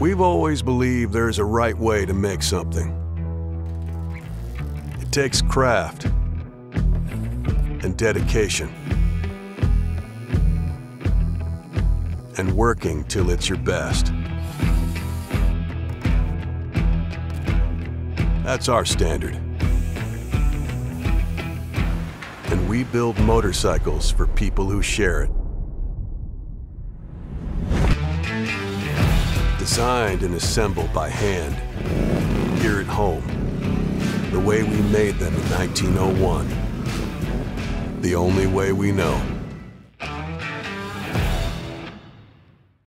We've always believed there's a right way to make something. It takes craft and dedication. And working till it's your best. That's our standard. And we build motorcycles for people who share it. Designed and assembled by hand, here at home, the way we made them in 1901. The only way we know.